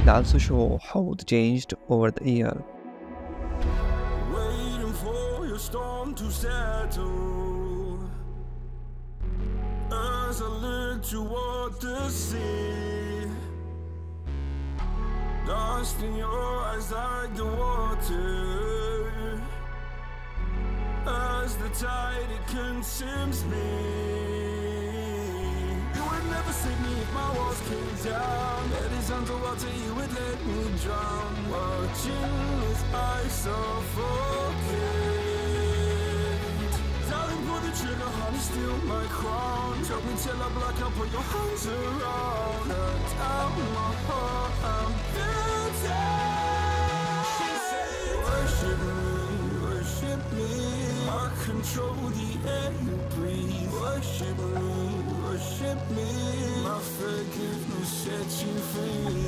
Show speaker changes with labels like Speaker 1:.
Speaker 1: will also show how it changed over the year.
Speaker 2: Waiting for your storm to settle. As I look toward the sea. Lost in your eyes like the water. As the tide it consumes me. Would never me if my walls came down That is underwater, you would let me drown. Watching as I suffocate Darling, pull the trigger, honey, steal my crown. Choke me till I black out, put your hands around. Cut out my heart, I'm guilty She said, worship me, worship me. I control the air you breathe. Worship me, Sets you free